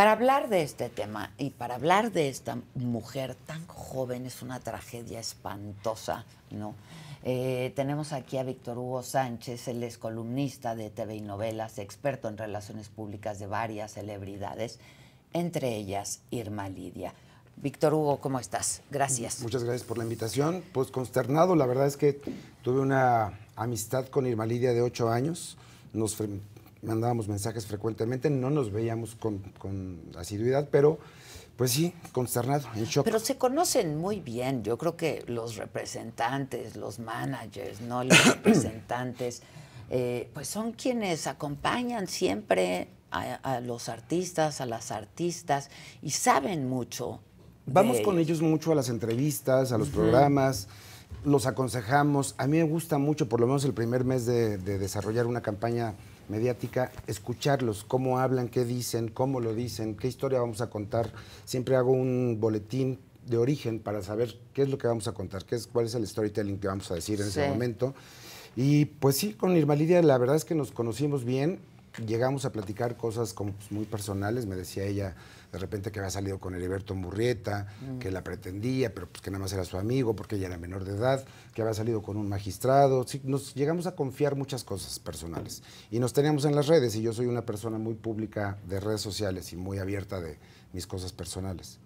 Para hablar de este tema y para hablar de esta mujer tan joven, es una tragedia espantosa, ¿no? Eh, tenemos aquí a Víctor Hugo Sánchez, él es columnista de TV y novelas, experto en relaciones públicas de varias celebridades, entre ellas Irma Lidia. Víctor Hugo, ¿cómo estás? Gracias. Muchas gracias por la invitación. Pues consternado, la verdad es que tuve una amistad con Irma Lidia de ocho años. Nos mandábamos mensajes frecuentemente, no nos veíamos con, con asiduidad, pero pues sí, consternado, en shock. Pero se conocen muy bien, yo creo que los representantes, los managers, ¿no? Los representantes, eh, pues son quienes acompañan siempre a, los artistas, a las artistas, y saben mucho. Vamos con ellos mucho a las entrevistas, a los programas, los aconsejamos. A mí me gusta mucho, por lo menos el primer mes de desarrollar una campaña mediática, escucharlos, cómo hablan, qué dicen, cómo lo dicen, qué historia vamos a contar. Siempre hago un boletín de origen para saber qué es lo que vamos a contar, qué es, cuál es el storytelling que vamos a decir en ese momento. Y pues sí, con Irma Lidia la verdad es que nos conocimos bien, llegamos a platicar cosas como pues, muy personales, me decía ella de repente que había salido con Heriberto Murrieta, mm. que la pretendía, pero pues que nada más era su amigo porque ella era menor de edad, que había salido con un magistrado. Sí, nos llegamos a confiar muchas cosas personales. Y nos teníamos en las redes, y yo soy una persona muy pública de redes sociales y muy abierta de mis cosas personales.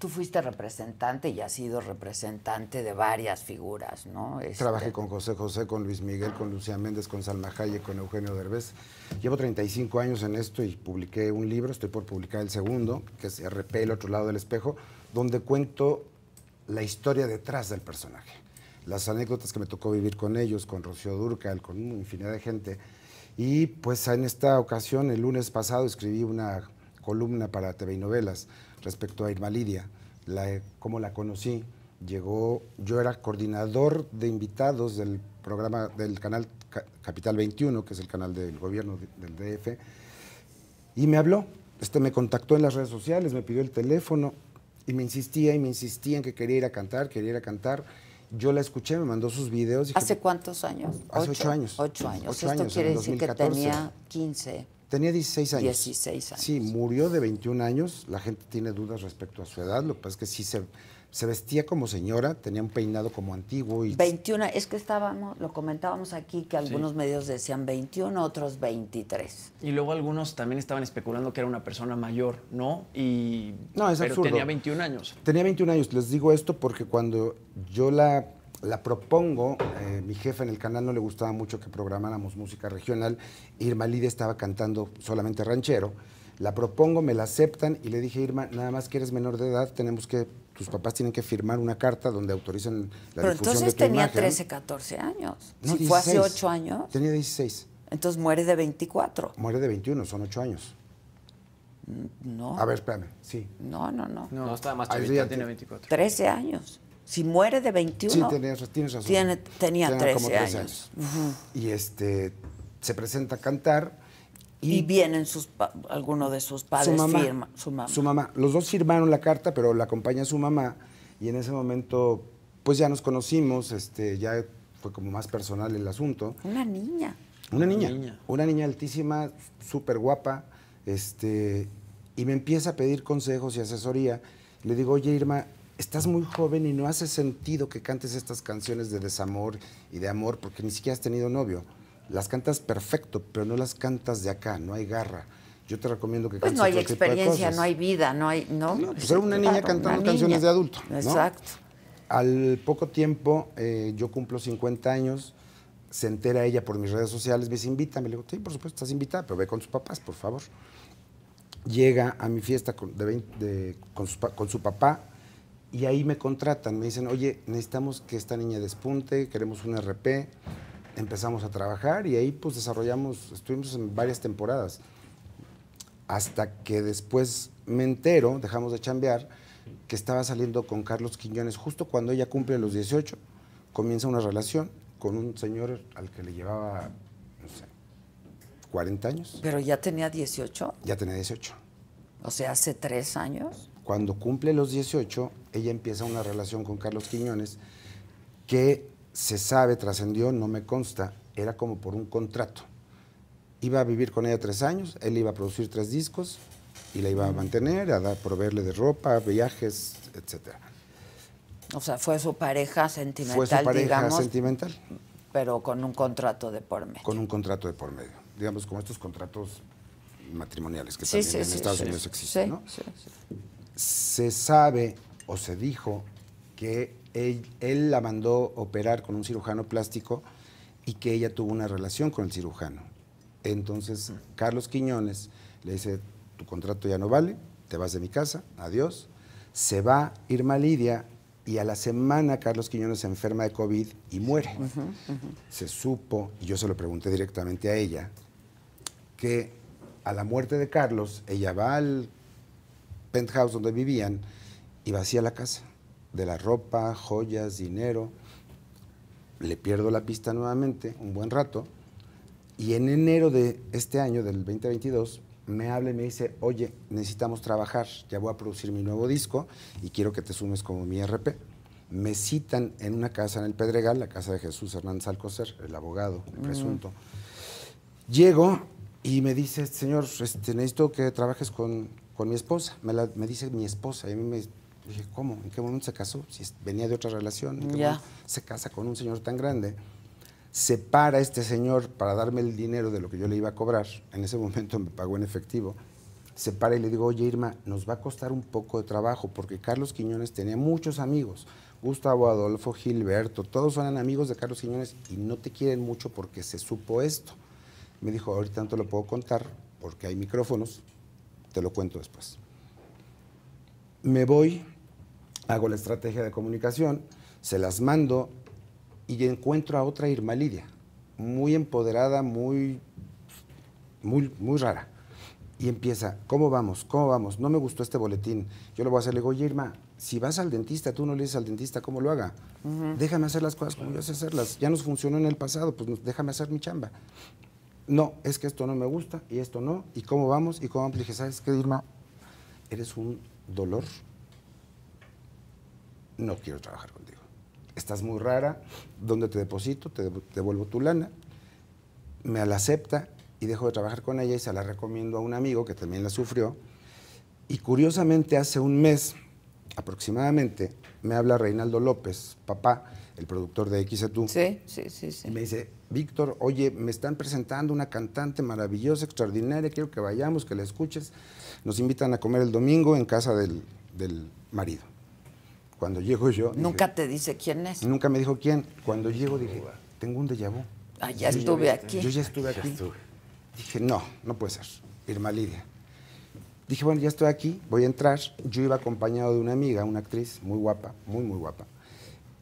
Tú fuiste representante y has sido representante de varias figuras, ¿no? Este, Trabajé con José José, con Luis Miguel, con Lucía Méndez, con Salma Hayek, con Eugenio Derbez. Llevo 35 años en esto y publiqué un libro, estoy por publicar el segundo, que es RP, El otro lado del espejo, donde cuento la historia detrás del personaje. Las anécdotas que me tocó vivir con ellos, con Rocío Durcal, con infinidad de gente. Y pues en esta ocasión, el lunes pasado, escribí una columna para TV y Novelas respecto a Irma Lidia, la, cómo la conocí. Llegó, yo era coordinador de invitados del programa del canal Capital 21, que es el canal del gobierno del DF, y me habló, este me contactó en las redes sociales, me pidió el teléfono y me insistía y me insistía en que quería ir a cantar, quería ir a cantar. Yo la escuché, me mandó sus videos. ¿Hace cuántos años? Hace ocho, años. Ocho años. Esto quiere decir que tenía 15. Tenía 16 años. 16 años. Sí, murió de 21 años. La gente tiene dudas respecto a su edad. Lo que pasa es que sí se, se vestía como señora, tenía un peinado como antiguo. Y... 21, es que estábamos, lo comentábamos aquí, que algunos medios decían 21, otros 23. Y luego algunos también estaban especulando que era una persona mayor, ¿no? Y... No, es Pero tenía 21 años. Tenía 21 años. Les digo esto porque cuando yo la la propongo, eh, mi jefe en el canal no le gustaba mucho que programáramos música regional, Irma Lidia estaba cantando solamente ranchero, la propongo, me la aceptan y le dije, Irma, nada más que eres menor de edad, tenemos que, tus papás tienen que firmar una carta donde autorizan la Pero difusión entonces de tu tenía 13, 14 años. si fue hace 8 años. Tenía 16. Entonces muere de 24. Muere de 21, son 8 años. Mm, no. A ver, espérame, sí. No, no, no. No, estaba más chavita, tiene 24. 13 años. Si muere de 21. Sí, tienes, razón. Tiene, tenía 13, años. Y este, se presenta a cantar. Y, vienen sus alguno de sus padres, su mamá, firma, su mamá. Su mamá. Los dos firmaron la carta, pero la acompaña su mamá. Y en ese momento, pues ya nos conocimos, este, ya fue como más personal el asunto. Una niña. Una niña. Una niña, altísima, súper guapa. Este, y me empieza a pedir consejos y asesoría. Le digo, oye, Irma, estás muy joven y no hace sentido que cantes estas canciones de desamor y de amor porque ni siquiera has tenido novio. Las cantas perfecto, pero no las cantas de acá, no hay garra. Yo te recomiendo que pues cantes no hay experiencia, no hay vida, no hay, ¿no? pues era una niña cantando canciones de adulto. Exacto. Al poco tiempo, eh, yo cumplo 50 años, se entera ella por mis redes sociales, me dice, invítame. Le digo, sí, por supuesto, estás invitada, pero ve con sus papás, por favor. Llega a mi fiesta con, con su papá, y ahí me contratan, me dicen, oye, necesitamos que esta niña despunte, queremos un RP. Empezamos a trabajar y ahí pues desarrollamos, estuvimos en varias temporadas. Hasta que después me entero, dejamos de chambear, que estaba saliendo con Carlos Quiñones justo cuando ella cumple los 18, comienza una relación con un señor al que le llevaba, no sé, 40 años. ¿Pero ya tenía 18? Ya tenía 18. O sea, hace tres años. Cuando cumple los 18, ella empieza una relación con Carlos Quiñones que se sabe, trascendió, no me consta, era como por un contrato. Iba a vivir con ella tres años, él iba a producir tres discos y la iba a mantener, a dar, proveerle de ropa, viajes, etcétera. O sea, fue su pareja sentimental, Fue su pareja digamos, sentimental pero con un contrato de por medio. con un contrato de por medio. Digamos, como estos contratos matrimoniales que Sí, también sí, en sí, Estados. Unidos existen, Sí, ¿no? Se sabe o se dijo que él, él la mandó operar con un cirujano plástico y que ella tuvo una relación con el cirujano. Entonces, Carlos Quiñones le dice, tu contrato ya no vale, te vas de mi casa, adiós. Se va Irma Lidia y a la semana Carlos Quiñones se enferma de COVID y muere. Se supo, y yo se lo pregunté directamente a ella, que a la muerte de Carlos, ella va al penthouse donde vivían y vacía la casa de la ropa, joyas, dinero. Le pierdo la pista nuevamente un buen rato y en enero de este año, del 2022, me habla y me dice, oye, necesitamos trabajar, ya voy a producir mi nuevo disco y quiero que te sumes como mi RP. Me citan en una casa en el Pedregal, la casa de Jesús Hernández Alcocer, el abogado presunto. Llego y me dice, señor, este, necesito que trabajes con, con mi esposa. Me, la- me dice mi esposa. Y a mí me dije, ¿cómo? ¿En qué momento se casó? Si venía de otra relación. ¿en qué momento se casa con un señor tan grande? Se para este señor para darme el dinero de lo que yo le iba a cobrar. En ese momento me pagó en efectivo. Se para y le digo, oye Irma, nos va a costar un poco de trabajo porque Carlos Quiñones tenía muchos amigos. Gustavo Adolfo, Gilberto, todos eran amigos de Carlos Quiñones y no te quieren mucho porque se supo esto. Me dijo, ahorita no te lo puedo contar porque hay micrófonos, te lo cuento después. Me voy, hago la estrategia de comunicación, se las mando y encuentro a otra Irma Lidia, muy empoderada, muy, muy, muy rara. Y empieza, ¿cómo vamos? ¿Cómo vamos? No me gustó este boletín. Yo lo voy a hacer. Le digo, oye, Irma, si vas al dentista, tú no le dices al dentista cómo lo haga. Déjame hacer las cosas como yo sé hacerlas. Ya nos funcionó en el pasado, pues déjame hacer mi chamba. No, es que esto no me gusta y esto no. ¿Y cómo vamos? ¿Y cómo vamos? Le dije, ¿sabes qué, Irma? Eres un dolor. No quiero trabajar contigo. Estás muy rara. ¿Dónde te deposito? Te dev- devuelvo tu lana. Me la acepta y dejo de trabajar con ella y se la recomiendo a un amigo que también la sufrió. Y curiosamente, hace un mes aproximadamente, me habla Reinaldo López, papá, el productor de XETU. Sí, sí, sí, Y sí. me dice, Víctor, oye, me están presentando una cantante maravillosa, extraordinaria, quiero que vayamos, que la escuches. Nos invitan a comer el domingo en casa del, del marido. Cuando llego yo... dije- Nunca te dice quién es. Nunca me dijo quién. Cuando llego dije, tengo un déjà vu. Ah, ya estuve aquí. Yo ya estuve aquí. Dije, no, no puede ser. Irma Lidia. Dije, bueno, ya estoy aquí, voy a entrar. Yo iba acompañado de una amiga, una actriz muy guapa, muy, muy guapa.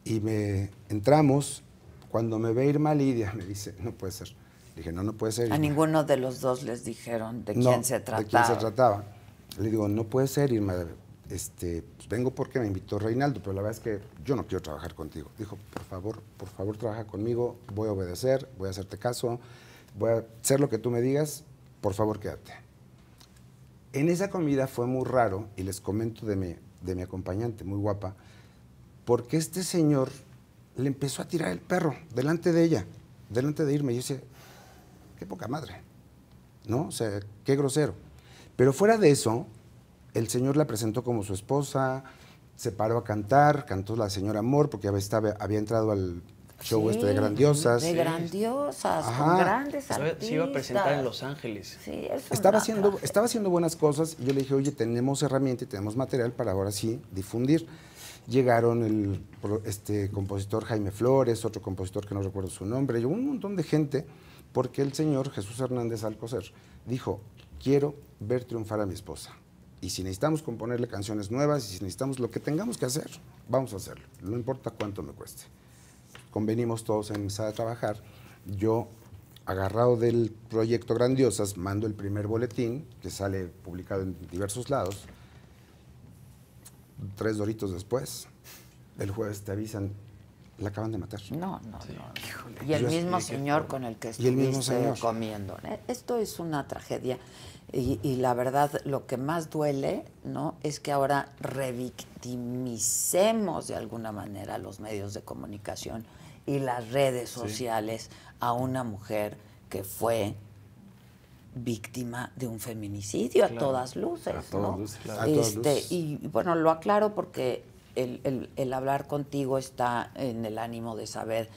Y me entramos. Cuando me ve Irma Lidia, me dice, no puede ser. Dije, no, no puede ser. A Irma". ninguno de los dos les dijeron de No, quién se trataba. De quién se trataba. Le digo, no puede ser, Irma. Este, pues vengo porque me invitó Reinaldo, pero la verdad es que yo no quiero trabajar contigo. Dijo, por favor, por favor, trabaja conmigo, voy a obedecer, voy a hacerte caso, voy a hacer lo que tú me digas, por favor, quédate. En esa comida fue muy raro, y les comento de mi, de mi acompañante, muy guapa, porque este señor le empezó a tirar el perro delante de ella, delante de irme. Y yo decía, qué poca madre. ¿no? O sea, qué grosero. Pero fuera de eso, el señor la presentó como su esposa, se paró a cantar, cantó la señora Amor, porque había, estaba- había entrado al show Sí, este de grandiosas. De grandiosas, con grandes Se iba- artistas. se iba a presentar en Los Ángeles. Sí, eso Estaba es haciendo, estaba haciendo buenas cosas y yo le dije, oye, tenemos herramienta y tenemos material para ahora sí difundir. Llegaron el este, compositor Jaime Flores, otro compositor que no recuerdo su nombre, y un montón de gente, porque el señor Jesús Hernández Alcocer dijo, quiero ver triunfar a mi esposa. Y si necesitamos componerle canciones nuevas, y si necesitamos lo que tengamos que hacer, vamos a hacerlo. No importa cuánto me cueste. Convenimos todos en empezar a trabajar. Yo, agarrado del proyecto Grandiosas, mando el primer boletín, que sale publicado en diversos lados. Tres doritos después, el jueves te avisan, la acaban de matar. No, no, no. Y el Yo- mismo señor con el que Y el mismo estuviste señor. comiendo. Esto es una tragedia. Y, y la verdad, lo que más duele, ¿no? Es que ahora revictimicemos de alguna manera los medios de comunicación y las redes sociales a una mujer que fue víctima de un feminicidio a todas luces. A todas ¿no? luces, claro. A todas Este, y bueno, lo aclaro porque el, el- el hablar contigo está en el ánimo de saber,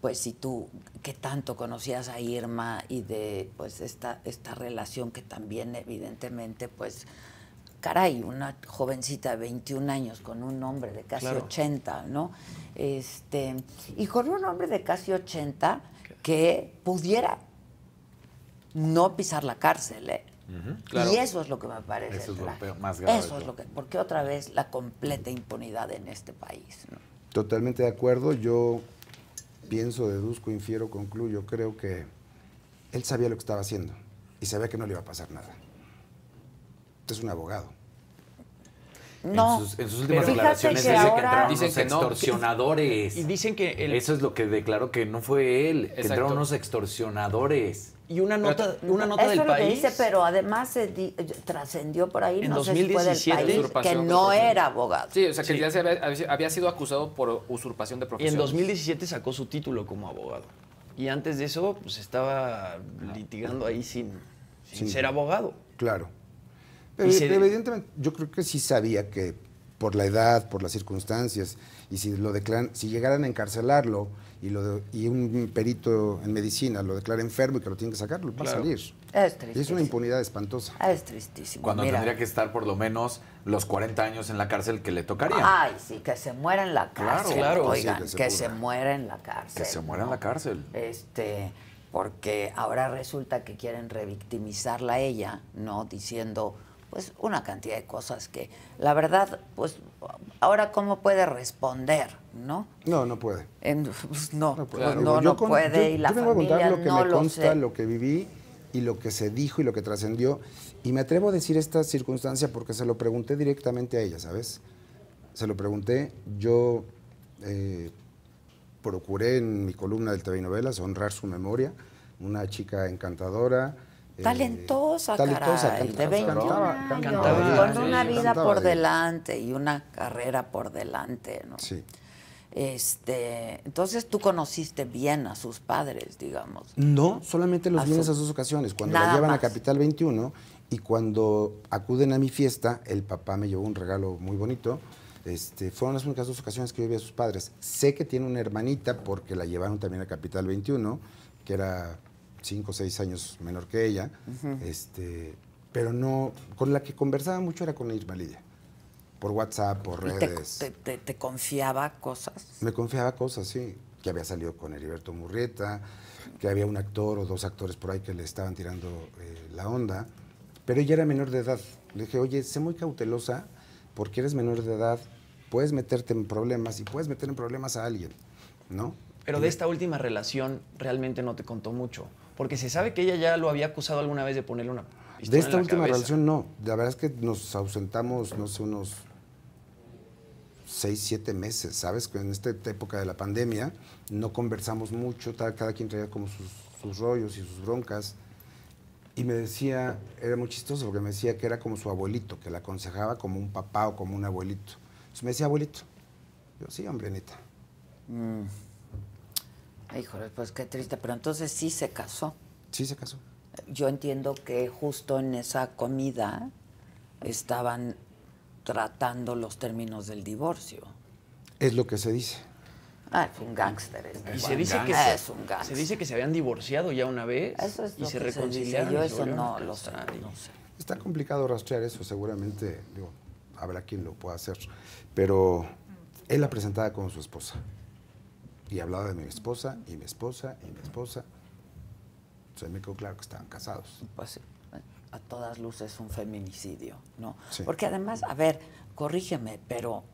pues, si tú, qué tanto conocías a Irma y de, pues, esta, esta relación que también, evidentemente, pues, caray, una jovencita de 21 años con un hombre de casi Claro. 80, ¿no? Este, y con un hombre de casi 80 que pudiera no pisar la cárcel, ¿eh? claro. Y eso es lo que me parece Eso es lo más grave Eso es lo que, porque otra vez la completa impunidad en este país. ¿no? Totalmente de acuerdo. Yo pienso, deduzco, infiero, concluyo, creo que él sabía lo que estaba haciendo y sabía que no le iba a pasar nada. Es un abogado. No, En sus, en sus últimas Pero declaraciones que dice que entraron Dicen unos que no. extorsionadores. Y dicen que el- Eso es lo que declaró que no fue él, que entraron unos extorsionadores. y una nota, una nota eso del es lo que país. dice, pero además se di- trascendió por ahí, En no sé si fue del 2017, país, que no era abogado. Sí, o sea, que Sí. ya se había, había sido acusado por usurpación de Y profesión. en 2017 sacó su título como abogado. Y antes de eso, pues estaba litigando ahí sin, sin Sí. ser abogado. Claro. Se- evidentemente, yo creo que sí sabía que por la edad, por las circunstancias, y si lo declaran, si llegaran a encarcelarlo y, lo de- y un perito en medicina lo declara enfermo y que lo tiene que sacar, lo va a Claro. salir. Es Y es tristísimo. una impunidad espantosa. Es tristísimo. Cuando Mira. tendría que estar por lo menos los 40 años en la cárcel que le tocarían. Ay, sí, que se muera en la Claro, cárcel. claro. Oigan, Sí, que se que se muera en la cárcel. que se muera en la cárcel. Este, porque ahora resulta que quieren revictimizarla a ella, ¿no? Diciendo, pues, una cantidad de cosas que, la verdad, pues, ahora cómo puede responder, ¿no? No, no puede. En- pues, no, No, pues, puede. no, Yo no con- puede yo- y la yo vengo a contar lo que no me lo consta, sé. lo que viví y lo que se dijo y lo que trascendió. Y me atrevo a decir esta circunstancia porque se lo pregunté directamente a ella, ¿sabes? Se lo pregunté. Yo eh, procuré en mi columna del TV Novelas honrar su memoria. Una chica encantadora. Eh, Talentosa, caray, de cantaba, 21 cantaba, años, cantaba, con una vida cantaba por bien. delante y una carrera por delante, ¿no? Sí. Este, entonces tú conociste bien a sus padres, digamos. No, solamente los A vi en su- esas dos ocasiones. Cuando la llevan más. a Capital 21 y cuando acuden a mi fiesta, el papá me llevó un regalo muy bonito. Este, fueron las únicas dos ocasiones que yo vi a sus padres. Sé que tiene una hermanita porque la llevaron también a Capital 21, que era cinco o seis años menor que ella. este, pero no, con la que conversaba mucho era con Irma Lidia. Por WhatsApp, por Y te, redes. te- te- te confiaba cosas. Me confiaba cosas, sí. Que había salido con Heriberto Murrieta, que había un actor o dos actores por ahí que le estaban tirando eh, la onda. Pero ella era menor de edad. Le dije, oye, sé muy cautelosa porque eres menor de edad, puedes meterte en problemas y puedes meter en problemas a alguien, ¿no? Pero de esta última relación realmente no te contó mucho. Porque se sabe que ella ya lo había acusado alguna vez de ponerle una pistola De en esta la última cabeza. relación no. La verdad es que nos ausentamos, no sé, unos seis, siete meses, ¿sabes? Que en esta época de la pandemia no conversamos mucho, ta- cada quien traía como sus, sus rollos y sus broncas. Y me decía, era muy chistoso porque me decía que era como su abuelito, que la aconsejaba como un papá o como un abuelito. Entonces me decía, abuelito. Yo, sí, hombre, Anita. Híjole, pues qué triste, pero entonces sí se casó. Sí, se casó. Yo entiendo que justo en esa comida estaban tratando los términos del divorcio. Es lo que se dice. Ah, es un gángster. este Y se dice, que Ah, se, es un gángster. se dice que se habían divorciado ya una vez Eso es y lo se reconciliaron. Yo se eso volvieron a no lo sé, no. Está complicado rastrear eso, seguramente, digo, habrá quien lo pueda hacer. Pero él la presentaba como su esposa. Y hablaba de mi esposa, y mi esposa, y mi esposa. Sea, me quedó claro que estaban casados. Pues sí, a todas luces un feminicidio, ¿no? Sí. Porque además, a ver, corrígeme, pero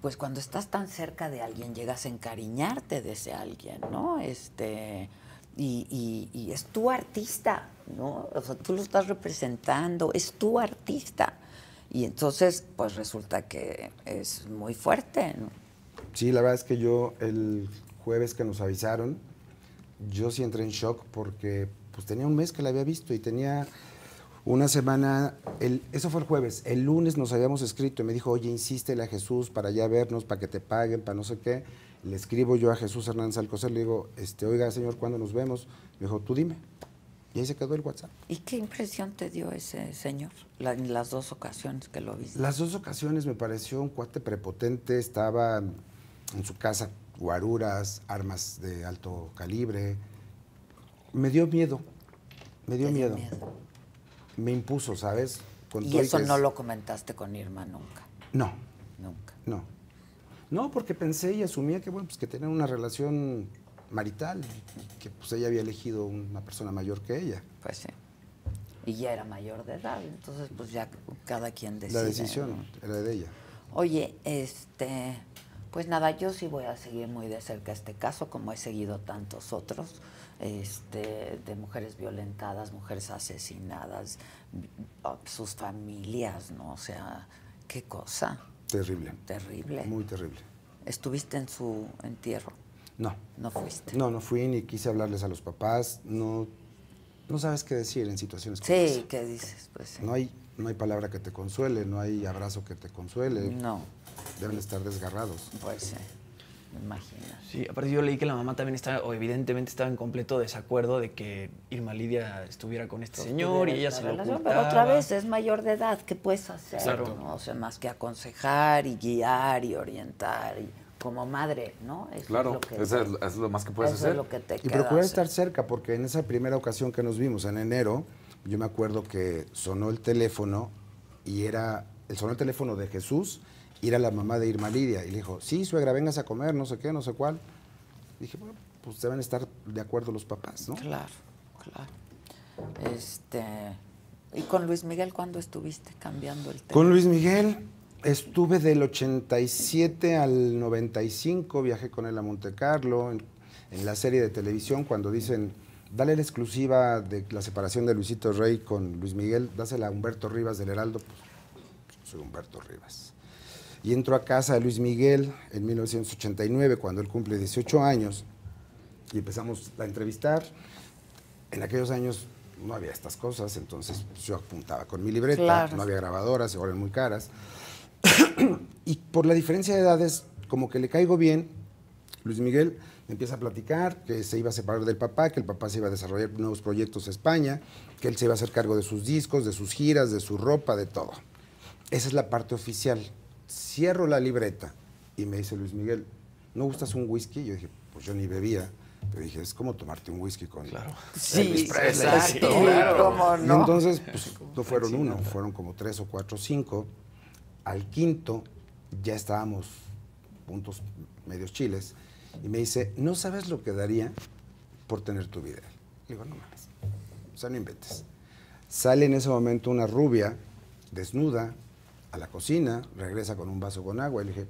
pues cuando estás tan cerca de alguien llegas a encariñarte de ese alguien, ¿no? Este y, y- y es tu artista, ¿no? O sea, tú lo estás representando, es tu artista. Y entonces, pues resulta que es muy fuerte, ¿no? Sí, la verdad es que yo el jueves que nos avisaron, yo sí entré en shock porque pues tenía un mes que la había visto y tenía una semana, el, eso fue el jueves, el lunes nos habíamos escrito y me dijo, oye, insístele a Jesús para ya vernos, para que te paguen, para no sé qué. Le escribo yo a Jesús Hernández Alcocer, le digo, este, oiga, señor, ¿cuándo nos vemos? Me dijo, tú dime. Y ahí se quedó el WhatsApp. ¿Y qué impresión te dio ese señor la- en las dos ocasiones que lo viste? Las dos ocasiones me pareció un cuate prepotente, estaba en su casa guaruras, armas de alto calibre. Me dio miedo, me dio Te dio miedo. miedo. Me impuso, ¿sabes? Con Y eso es- no lo comentaste con Irma nunca, No, nunca. no. No, porque pensé y asumía que, bueno, pues que tenían una relación marital, que pues ella había elegido una persona mayor que ella. Pues sí. Y ya era mayor de edad, entonces pues ya cada quien decide. La decisión ¿no? era de ella. Oye, este, pues nada, yo sí voy a seguir muy de cerca este caso, como he seguido tantos otros, este, de mujeres violentadas, mujeres asesinadas, a sus familias, ¿no? O sea, qué cosa Terrible. terrible. Muy terrible. ¿Estuviste en su entierro? No. No fuiste. No, no fui ni quise hablarles a los papás. No, no sabes qué decir en situaciones como Sí, esa. ¿qué dices? Pues sí. No hay, no hay palabra que te consuele, no hay abrazo que te consuele. No, Deben estar desgarrados. pues sí, me imagino. Sí, aparte yo leí que la mamá también estaba, o evidentemente estaba en completo desacuerdo de que Irma Lidia estuviera con este señor y ella se lo ocultaba. Pero otra vez es mayor de edad, ¿qué puedes hacer? Exacto. ¿no? O sea, más que aconsejar y guiar y orientar y como madre, ¿no? Eso es Claro, lo que- eso es, eso es lo más que puedes eso hacer. es lo que te Y procurar hacer. estar cerca, porque en esa primera ocasión que nos vimos, en enero, yo me acuerdo que sonó el teléfono y era, el sonó el teléfono de Jesús y era la mamá de Irma Lidia. Y le dijo, sí, suegra, vengas a comer, no sé qué, no sé cuál. Dije, bueno, pues deben estar de acuerdo los papás, ¿no? Claro, claro. Este, ¿y con Luis Miguel cuándo estuviste cambiando el tema? Con Luis Miguel estuve del 87 al 95, viajé con él a Monte Carlo, en, en la serie de televisión, cuando dicen, dale la exclusiva de la separación de Luisito Rey con Luis Miguel, dásela a Humberto Rivas del Heraldo, pues soy Humberto Rivas. Y entro a casa de Luis Miguel en 1989, cuando él cumple 18 años, y empezamos a entrevistar. En aquellos años no había estas cosas, entonces pues, yo apuntaba con mi libreta, Claro. no había grabadoras, se vuelven muy caras. y por la diferencia de edades, como que le caigo bien, Luis Miguel me empieza a platicar que se iba a separar del papá, que el papá se iba a desarrollar nuevos proyectos en España, que él se iba a hacer cargo de sus discos, de sus giras, de su ropa, de todo. Esa es la parte oficial. Cierro la libreta y me dice Luis Miguel, ¿no gustas un whisky? Yo dije, pues yo ni bebía. Pero dije, es como tomarte un whisky con Claro. Sí, Elvis Presley. exacto, Sí, claro. ¿cómo y no? entonces, pues, no fueron uno, fueron como tres o cuatro o cinco. Al quinto, ya estábamos puntos medios chiles. Y me dice, ¿no sabes lo que daría por tener tu video? Le digo, no mames. O sea, no inventes. Sale en ese momento una rubia, desnuda, a la cocina, regresa con un vaso con agua. Y le dije,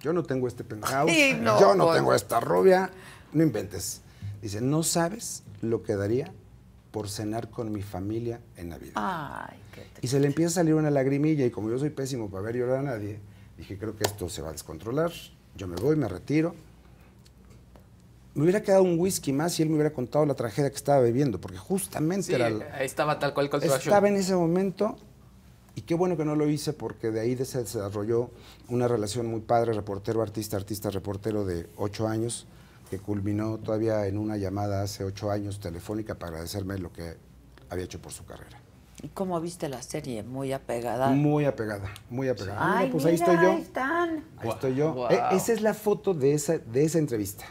yo no tengo este penthouse, no, yo no pues. tengo esta rubia, no inventes. Dice, ¿no sabes lo que daría por cenar con mi familia en Navidad? Ay, qué triste. Y se le empieza a salir una lagrimilla y como yo soy pésimo para ver llorar a nadie, dije, creo que esto se va a descontrolar, yo me voy, me retiro. Me hubiera quedado un whisky más y él me hubiera contado la tragedia que estaba bebiendo, porque justamente Sí, era... la- estaba tal cual to Action. estaba en ese momento y qué bueno que no lo hice porque de ahí se desarrolló una relación muy padre, reportero, artista, artista, reportero de ocho años, que culminó todavía en una llamada hace ocho años telefónica para agradecerme lo que había hecho por su carrera. ¿Y cómo viste la serie? Muy apegada. Muy apegada, muy apegada. Ay, Mira, pues ahí estoy yo. ahí están. Ahí estoy yo. Eh, esa es la foto de esa, de esa entrevista,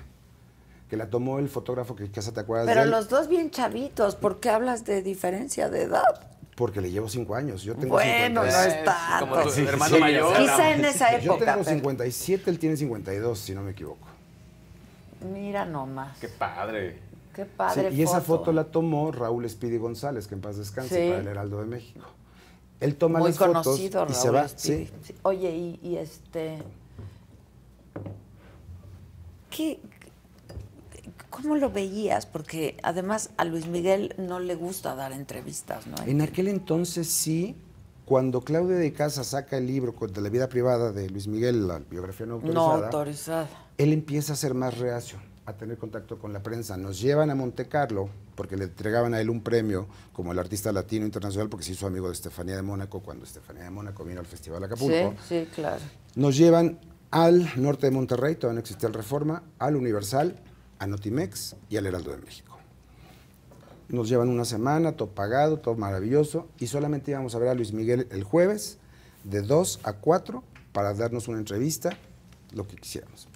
que la tomó el fotógrafo que quizás te acuerdas Pero de él, los dos bien chavitos, ¿por qué hablas de diferencia de edad? porque le llevo cinco años. Yo tengo Bueno, no 57. es tanto. Como tu Sí, hermano sí, mayor. Quizá en esa Yo época. tengo pero- 57, él tiene 52, si no me equivoco. Mira nomás. Qué padre. Qué Sí, padre y esa foto la tomó Raúl Speedy González, que en paz descanse, Sí. para el Heraldo de México. Él toma Muy las fotos y se va. Speedy. Sí. Sí. Oye, y, y este... ¿Qué, ¿Cómo lo veías? Porque además a Luis Miguel no le gusta dar entrevistas, ¿no? En aquel entonces sí, cuando Claudia de Casa saca el libro de la vida privada de Luis Miguel, la biografía no autorizada. él empieza a ser más reacio, a tener contacto con la prensa. Nos llevan a Monte Carlo porque le entregaban a él un premio como el artista latino internacional porque se hizo amigo de Estefanía de Mónaco cuando Estefanía de Mónaco vino al Festival Acapulco. Sí, sí, claro. Nos llevan al norte de Monterrey, todavía no existía el Reforma, al Universal, a Notimex y al Heraldo de México. Nos llevan una semana, todo pagado, todo maravilloso, y solamente íbamos a ver a Luis Miguel el jueves de 2 a 4 para darnos una entrevista, lo que quisiéramos.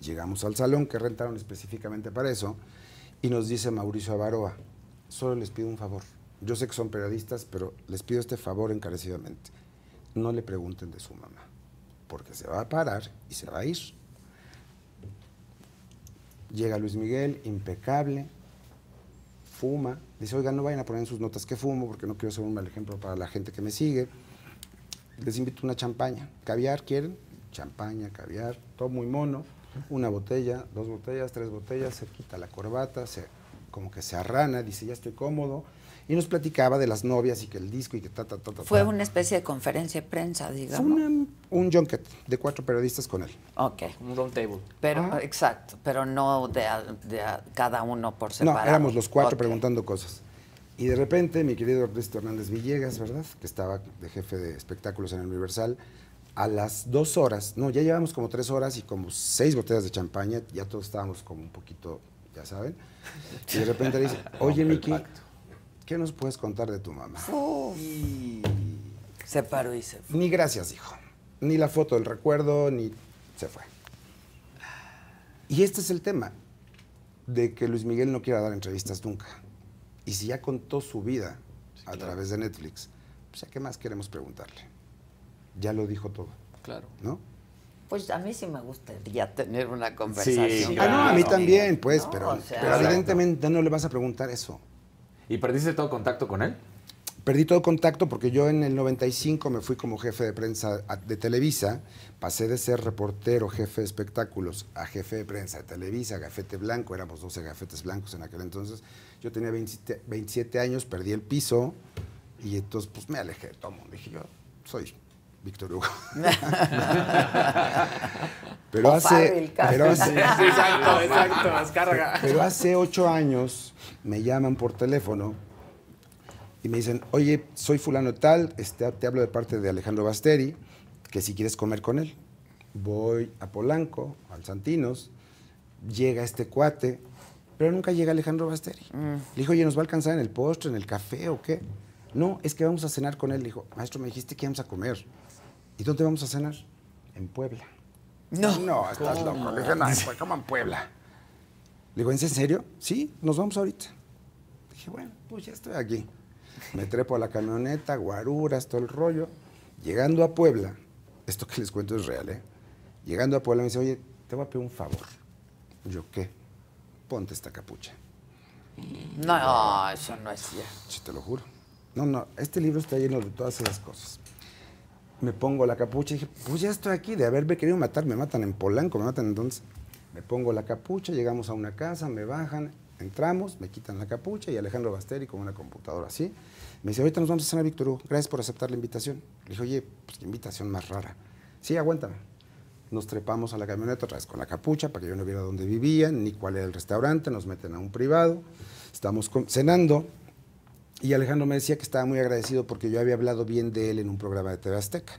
Llegamos al salón que rentaron específicamente para eso y nos dice Mauricio Avaroa, solo les pido un favor. Yo sé que son periodistas, pero les pido este favor encarecidamente. No le pregunten de su mamá, porque se va a parar y se va a ir. Llega Luis Miguel, impecable, fuma. Dice, oigan, no vayan a poner en sus notas que fumo, porque no quiero ser un mal ejemplo para la gente que me sigue. Les invito una champaña. ¿Caviar quieren? Champaña, caviar, todo muy mono. Una botella, dos botellas, tres botellas, se quita la corbata, se, como que se arrana, dice, ya estoy cómodo. Y nos platicaba de las novias y que el disco y que ta, ta, ta, ta. Fue ta. una especie de conferencia de prensa, Fue digamos. una- un junket de cuatro periodistas con él. Ok. Un round table. Pero, Ah. exacto, pero no de, a- de a- cada uno por No, separado. éramos los cuatro Ok. preguntando cosas. Y de repente, mi querido Ernesto Hernández Villegas, ¿verdad? Que estaba de jefe de espectáculos en el Universal, a las dos horas, no, ya llevamos como tres horas y como seis botellas de champaña, ya todos estábamos como un poquito, ya saben. Y de repente le dice, oye, Miki. ¿Qué nos puedes contar de tu mamá? Y Se paró y se fue. ni gracias, dijo. Ni la foto del recuerdo, ni se fue. Y este es el tema, de que Luis Miguel no quiera dar entrevistas nunca. Y si ya contó su vida a través de Netflix, pues ¿a qué más queremos preguntarle? Ya lo dijo todo, Claro. ¿no? Pues a mí sí me gustaría tener una conversación. Sí, Ah, no, a mí también, pues, No, pero, o sea- pero evidentemente no le vas a preguntar eso. ¿Y perdiste todo contacto con él? Perdí todo contacto porque yo en el 95 me fui como jefe de prensa de Televisa, pasé de ser reportero, jefe de espectáculos, a jefe de prensa de Televisa, gafete blanco, éramos 12 gafetes blancos en aquel entonces. Yo tenía 27, 27 años, perdí el piso y entonces pues me alejé de todo mundo. Dije yo, soy Víctor Hugo. pero, hace, pero hace, exacto, exacto. Más carga. pero hace ocho años me llaman por teléfono y me dicen, oye, soy fulano tal, este, te hablo de parte de Alejandro Basteri, que si quieres comer con él. Voy a Polanco, al Santinos, llega este cuate, pero nunca llega Alejandro Basteri. Le dijo, oye, ¿nos va a alcanzar en el postre, en el café o qué? No, es que vamos a cenar con él. Le dijo, maestro, me dijiste que íbamos a comer. ¿Y dónde vamos a cenar? En Puebla. No. No, estás loco. Le dije, no, pues, ¿cómo en Puebla? Le digo, ¿en serio? Sí, nos vamos ahorita. Dije, bueno, pues ya estoy aquí. Me trepo a la camioneta, guaruras, todo el rollo. Llegando a Puebla, esto que les cuento es real, ¿eh? Llegando a Puebla me dice, oye, te voy a pedir un favor. Yo, ¿qué? Ponte esta capucha. No, eso no es cierto. Sí, te lo juro. No, no, este libro está lleno de todas esas cosas. Me pongo la capucha y dije, pues ya estoy aquí, de haberme querido matar, me matan en Polanco, me matan entonces. Me pongo la capucha, llegamos a una casa, me bajan, entramos, me quitan la capucha y Alejandro Basteri con una computadora así. Me dice, ahorita nos vamos a cenar, Víctor Hugo, gracias por aceptar la invitación. Le dije, oye, pues qué invitación más rara. Sí, aguántame. Nos trepamos a la camioneta otra vez con la capucha para que yo no viera dónde vivían, ni cuál era el restaurante, nos meten a un privado, estamos cenando y Alejandro me decía que estaba muy agradecido porque yo había hablado bien de él en un programa de TV Azteca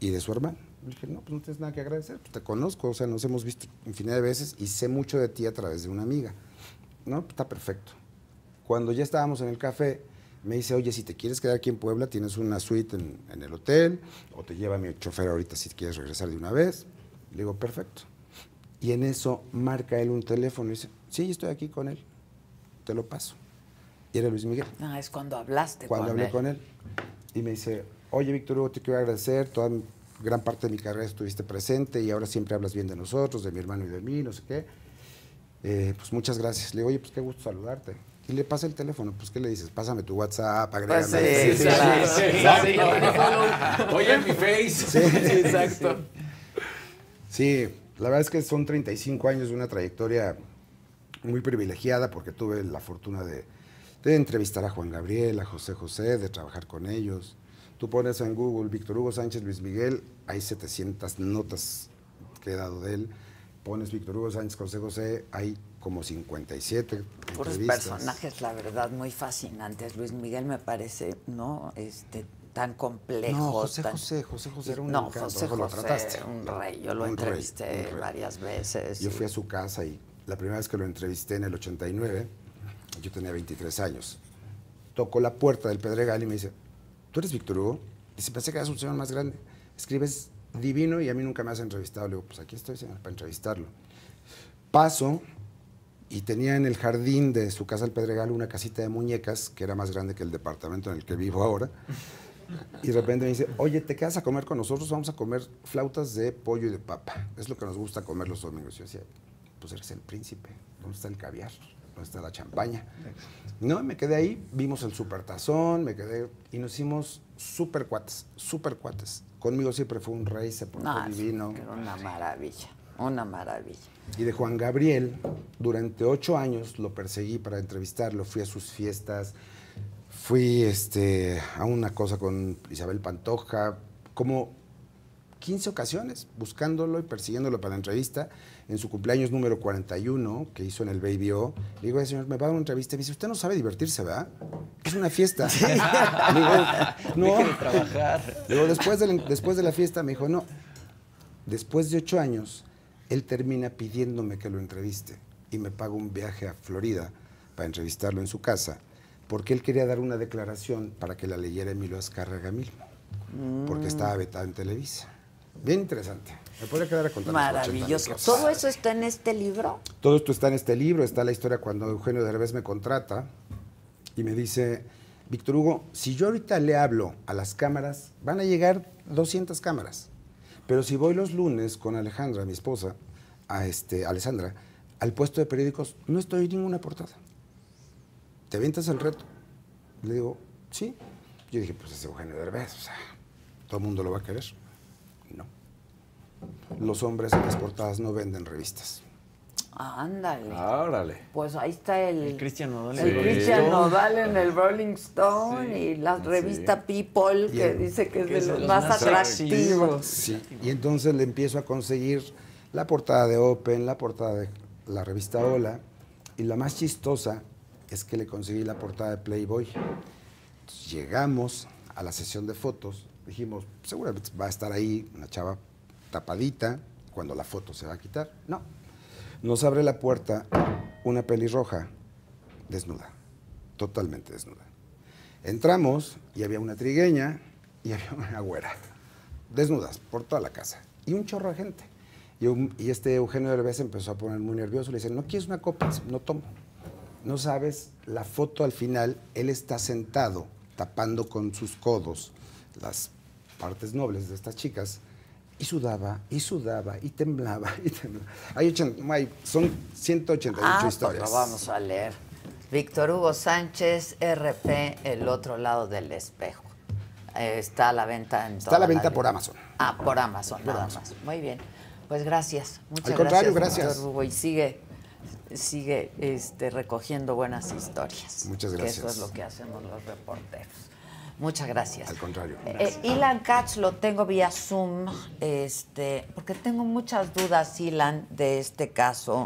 y de su hermano. Le dije, no, pues no tienes nada que agradecer, pues te conozco, o sea, nos hemos visto infinidad de veces y sé mucho de ti a través de una amiga. No, pues, está perfecto. Cuando ya estábamos en el café, me dice, oye, si te quieres quedar aquí en Puebla, tienes una suite en, en el hotel, o te lleva mi chofer ahorita si quieres regresar de una vez. Le digo, perfecto. Y en eso marca él un teléfono y dice, sí, estoy aquí con él, te lo paso. Y era Luis Miguel No, es cuando hablaste cuando con hablé él. con él. Y me dice, oye, Víctor Hugo, te quiero agradecer, toda gran parte de mi carrera estuviste presente y ahora siempre hablas bien de nosotros, de mi hermano y de mí, no sé qué. Eh, pues muchas gracias. Le digo, oye, pues qué gusto saludarte. Y le pasa el teléfono, pues ¿qué le dices? Pásame tu WhatsApp, agrégame. Pues sí, Sí, sí, follow. Oye, en mi face. Sí, exacto. Sí, la verdad es que son 35 años de una trayectoria muy privilegiada porque tuve la fortuna de, de entrevistar a Juan Gabriel, a José José, de trabajar con ellos. Tú pones en Google Víctor Hugo Sánchez Luis Miguel, hay 700 notas que he dado de él. Pones Víctor Hugo Sánchez José José, hay como 57 Puros personajes, la verdad, muy fascinantes. Luis Miguel me parece, ¿no? Este, tan complejo. No, José tan- José, José José era un No, encanto, José ojo, lo José, trataste. un rey. Yo lo Un rey, entrevisté un rey. varias veces. Yo y- fui a su casa y la primera vez que lo entrevisté en el 89, Yo tenía 23 años. Toco la puerta del Pedregal y me dice, ¿tú eres Víctor Hugo? Dice, pensé que eras un señor más grande. Escribes divino y a mí nunca me has entrevistado. Le digo, pues aquí estoy, señor, para entrevistarlo. Paso y tenía en el jardín de su casa el Pedregal una casita de muñecas que era más grande que el departamento en el que vivo ahora. Y de repente me dice, oye, ¿te quedas a comer con nosotros? Vamos a comer flautas de pollo y de papa. Es lo que nos gusta comer los domingos. Yo decía, pues eres el príncipe. ¿Dónde está el caviar? ¿Dónde está la champaña? No, me quedé ahí, vimos el supertazón, me quedé y nos hicimos super cuates, super cuates. Conmigo siempre fue un rey, se portó No, divino. era una maravilla, una maravilla. Y de Juan Gabriel, durante ocho años lo perseguí para entrevistarlo, fui a sus fiestas, fui este, a una cosa con Isabel Pantoja, como 15 ocasiones buscándolo y persiguiéndolo para la entrevista. En su cumpleaños número 41, que hizo en el Baby O, le digo, "Ay, señor, me va a dar una entrevista. Y me dice, usted no sabe divertirse, ¿verdad? Es una fiesta. Le digo, no. De trabajar. Luego, después de, la, después de la fiesta, me dijo, no. Después de ocho años, él termina pidiéndome que lo entreviste y me paga un viaje a Florida para entrevistarlo en su casa, porque él quería dar una declaración para que la leyera Emilio Azcárraga mismo, porque estaba vetado en Televisa. Bien interesante. Me podría quedar a contar. las 80 Maravilloso. ¿Todo eso está en este libro? Todo esto está en este libro, está la historia cuando Eugenio Derbez me contrata y me dice, Víctor Hugo, si yo ahorita le hablo a las cámaras, van a llegar 200 cámaras. Pero si voy los lunes con Alejandra, mi esposa, a este, Alessandra, al puesto de periódicos, no estoy en ninguna portada. ¿Te avientas el reto? Le digo, sí. Yo dije, pues es Eugenio Derbez, o sea, todo el mundo lo va a querer. Los hombres en las portadas no venden revistas. Ándale. Órale. Pues ahí está el, El Cristian Nodal. el Sí. Christian Nodal en el Rolling Stone Sí. y la revista People que el- dice que es de es de los los más más atractivos. Sí, y entonces le empiezo a conseguir la portada de Open, la portada de la revista Hola, y la más chistosa es que le conseguí la portada de Playboy. Entonces, llegamos a la sesión de fotos, dijimos, seguramente va a estar ahí una chava tapadita, cuando la foto se va a quitar. No, nos abre la puerta una pelirroja desnuda, totalmente desnuda. Entramos y había una trigueña y había una güera, desnudas por toda la casa, y un chorro de gente. Y, este Eugenio Derbez empezó a poner muy nervioso, le dice, ¿no quieres una copa? No tomo. No sabes, la foto al final, él está sentado, tapando con sus codos las partes nobles de estas chicas, y sudaba, y sudaba, y temblaba, y temblaba. Hay ochen- hay- son 188 Ah, pues historias. lo vamos a leer. Víctor Hugo Sánchez, RP, El otro lado del espejo. Eh, está a la venta en Está a la venta por Amazon. Ah, por Amazon, nada más. Muy bien. Pues gracias. Muchas Al contrario, gracias. gracias. Hugo, y sigue, sigue este, recogiendo buenas historias. Muchas Que gracias. eso es lo que hacemos los reporteros. Muchas gracias. Al contrario. Eh, Ilan Katz lo tengo vía Zoom, este, porque tengo muchas dudas, Ilan, de este caso